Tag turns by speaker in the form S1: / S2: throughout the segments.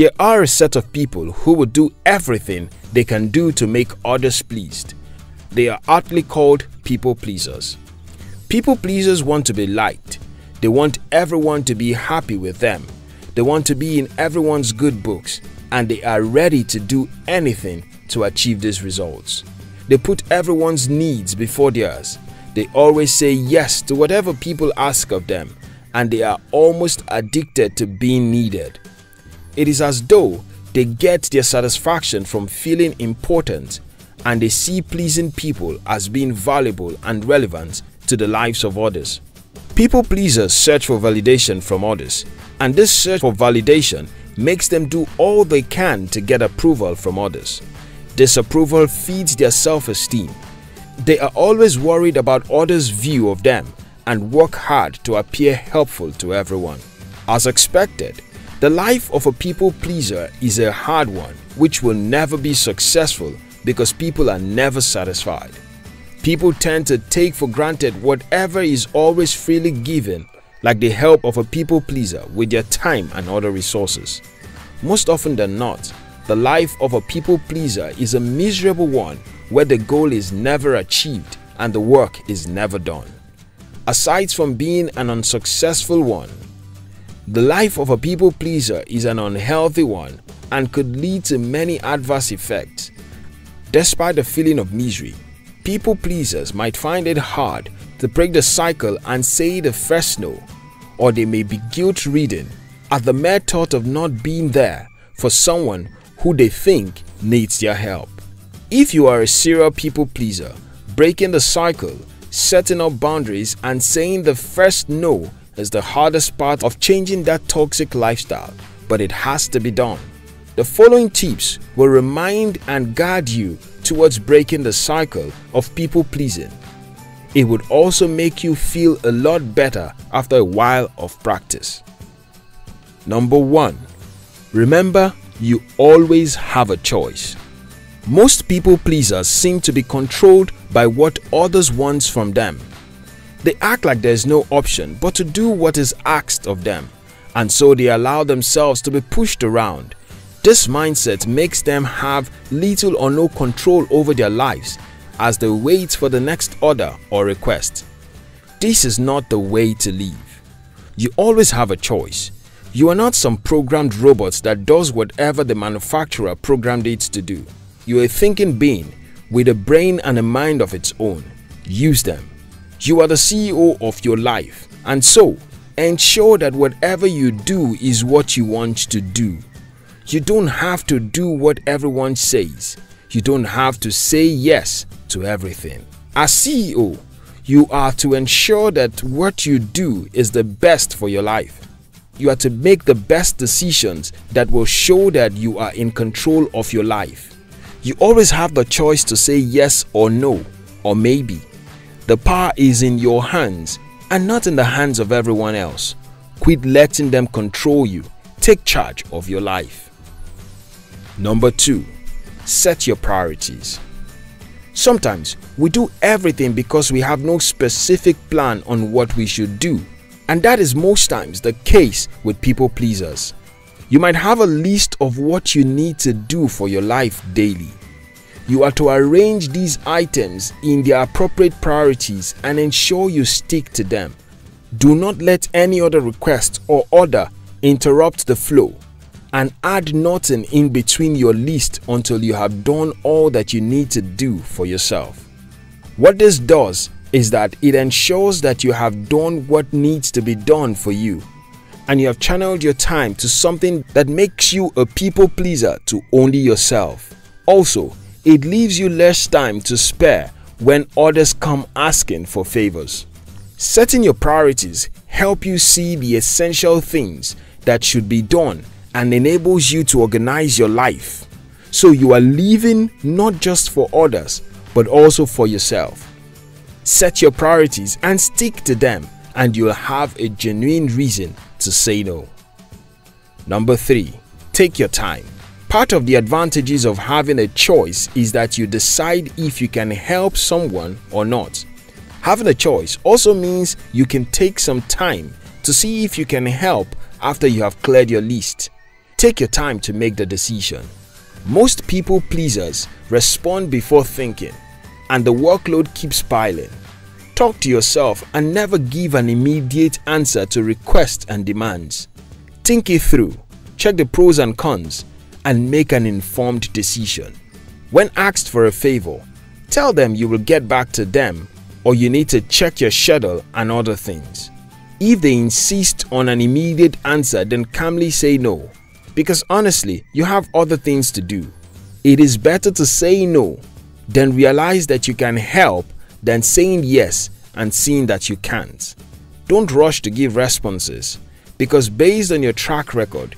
S1: There are a set of people who will do everything they can do to make others pleased. They are aptly called people pleasers. People pleasers want to be liked. They want everyone to be happy with them. They want to be in everyone's good books and they are ready to do anything to achieve these results. They put everyone's needs before theirs. They always say yes to whatever people ask of them and they are almost addicted to being needed. It is as though they get their satisfaction from feeling important and they see pleasing people as being valuable and relevant to the lives of others. People pleasers search for validation from others, and this search for validation makes them do all they can to get approval from others. This approval feeds their self-esteem. They are always worried about others' view of them and work hard to appear helpful to everyone. As expected, the life of a people pleaser is a hard one which will never be successful because people are never satisfied. People tend to take for granted whatever is always freely given like the help of a people pleaser with their time and other resources. Most often than not, the life of a people pleaser is a miserable one where the goal is never achieved and the work is never done. Aside from being an unsuccessful one, the life of a people pleaser is an unhealthy one and could lead to many adverse effects. Despite the feeling of misery, people pleasers might find it hard to break the cycle and say the first no, or they may be guilt-ridden at the mere thought of not being there for someone who they think needs their help. If you are a serial people pleaser, breaking the cycle, setting up boundaries and saying the first no is the hardest part of changing that toxic lifestyle, but it has to be done. The following tips will remind and guide you towards breaking the cycle of people pleasing. It would also make you feel a lot better after a while of practice. Number 1. Remember, you always have a choice. Most people pleasers seem to be controlled by what others want from them. They act like there is no option but to do what is asked of them, and so they allow themselves to be pushed around. This mindset makes them have little or no control over their lives as they wait for the next order or request. This is not the way to live. You always have a choice. You are not some programmed robot that does whatever the manufacturer programmed it to do. You are a thinking being with a brain and a mind of its own. Use them. You are the CEO of your life and so ensure that whatever you do is what you want to do. You don't have to do what everyone says. You don't have to say yes to everything. As CEO, you are to ensure that what you do is the best for your life. You are to make the best decisions that will show that you are in control of your life. You always have the choice to say yes or no, or maybe. The power is in your hands and not in the hands of everyone else. Quit letting them control you. Take charge of your life. Number 2. Set your priorities. Sometimes we do everything because we have no specific plan on what we should do, and that is most times the case with people pleasers. You might have a list of what you need to do for your life daily, you are to arrange these items in their appropriate priorities and ensure you stick to them. Do not let any other request or order interrupt the flow and add nothing in between your list until you have done all that you need to do for yourself. What this does is that it ensures that you have done what needs to be done for you and you have channeled your time to something that makes you a people pleaser to only yourself. Also, it leaves you less time to spare when others come asking for favors. Setting your priorities help you see the essential things that should be done and enables you to organize your life. So you are living not just for others but also for yourself. Set your priorities and stick to them and you'll have a genuine reason to say no. Number 3. Take your time. Part of the advantages of having a choice is that you decide if you can help someone or not. Having a choice also means you can take some time to see if you can help after you have cleared your list. Take your time to make the decision. Most people pleasers respond before thinking, and the workload keeps piling. Talk to yourself and never give an immediate answer to requests and demands. Think it through, check the pros and cons, and make an informed decision. When asked for a favor, tell them you will get back to them or you need to check your schedule and other things. If they insist on an immediate answer, then calmly say no, because honestly, you have other things to do. It is better to say no than realize that you can help than saying yes and seeing that you can't. Don't rush to give responses because based on your track record,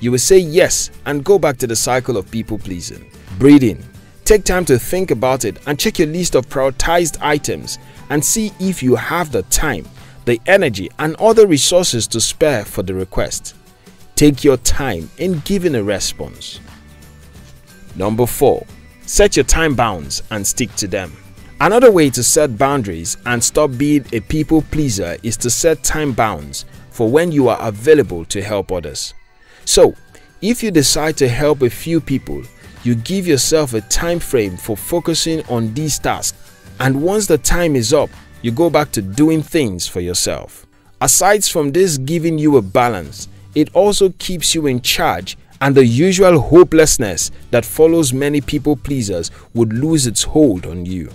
S1: you will say yes and go back to the cycle of people pleasing. Breathing. Take time to think about it and check your list of prioritized items and see if you have the time, the energy, and other resources to spare for the request. Take your time in giving a response. Number 4. Set your time bounds and stick to them. Another way to set boundaries and stop being a people pleaser is to set time bounds for when you are available to help others. So, if you decide to help a few people, you give yourself a time frame for focusing on these tasks and once the time is up, you go back to doing things for yourself. Aside from this giving you a balance, it also keeps you in charge and the usual hopelessness that follows many people pleasers would lose its hold on you.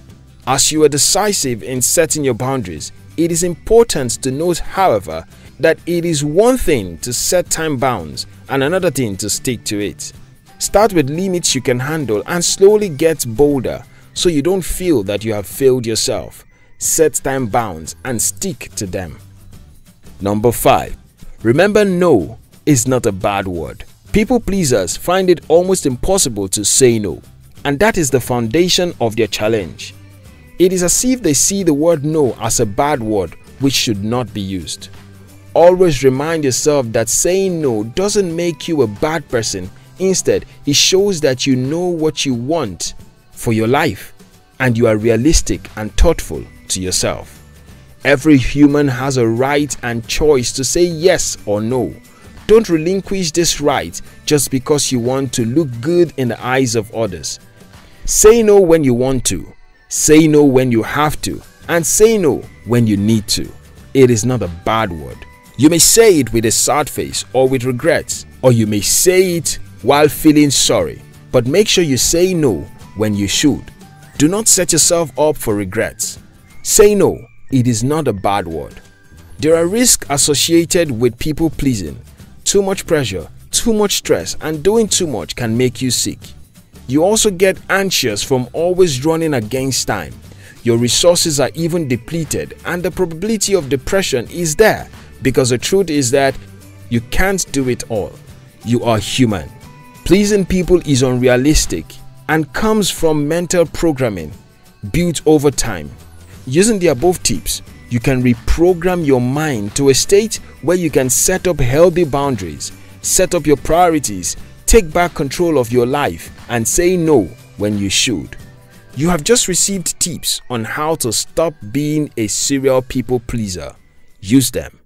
S1: As you are decisive in setting your boundaries, it is important to note, however, that it is one thing to set time bounds and another thing to stick to it. Start with limits you can handle and slowly get bolder so you don't feel that you have failed yourself. Set time bounds and stick to them. Number 5. Remember no is not a bad word. People pleasers find it almost impossible to say no, and that is the foundation of their challenge. It is as if they see the word no as a bad word which should not be used. Always remind yourself that saying no doesn't make you a bad person. Instead, it shows that you know what you want for your life and you are realistic and thoughtful to yourself. Every human has a right and choice to say yes or no. Don't relinquish this right just because you want to look good in the eyes of others. Say no when you want to, say no when you have to, and say no when you need to. It is not a bad word. You may say it with a sad face or with regrets, or you may say it while feeling sorry, but make sure you say no when you should. Do not set yourself up for regrets. Say no, it is not a bad word. There are risks associated with people pleasing too much pressure, too much stress, and doing too much can make you sick. You also get anxious from always running against time. Your resources are even depleted, and the probability of depression is there because the truth is that you can't do it all. You are human. Pleasing people is unrealistic and comes from mental programming built over time. Using the above tips, you can reprogram your mind to a state where you can set up healthy boundaries, set up your priorities, take back control of your life, and say no when you should. You have just received tips on how to stop being a serial people pleaser. Use them.